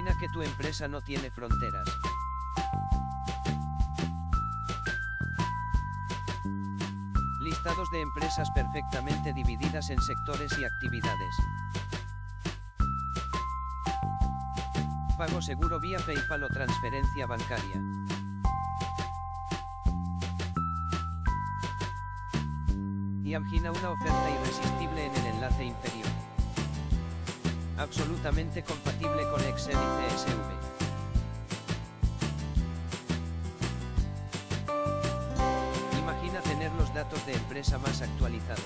Imagina que tu empresa no tiene fronteras. Listados de empresas perfectamente divididas en sectores y actividades. Pago seguro vía PayPal o transferencia bancaria. Imagina una oferta irresistible en el enlace inferior. Absolutamente compatible con Excel y CSV. Imagina tener los datos de empresa más actualizados.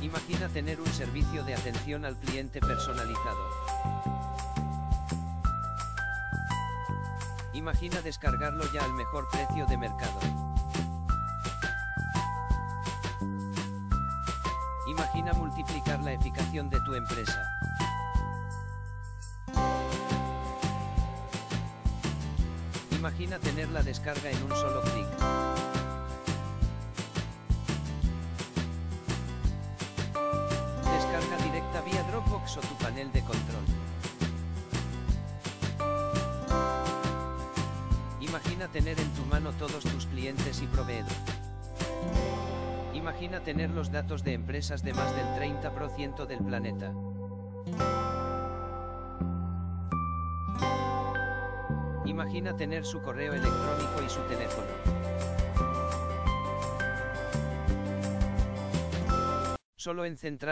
Imagina tener un servicio de atención al cliente personalizado. Imagina descargarlo ya al mejor precio de mercado. Imagina multiplicar la eficacia de tu empresa. Imagina tener la descarga en un solo clic. Descarga directa vía Dropbox o tu panel de control. Imagina tener en tu mano todos tus clientes y proveedores. Imagina tener los datos de empresas de más del 30% del planeta. Imagina tener su correo electrónico y su teléfono. Solo en Central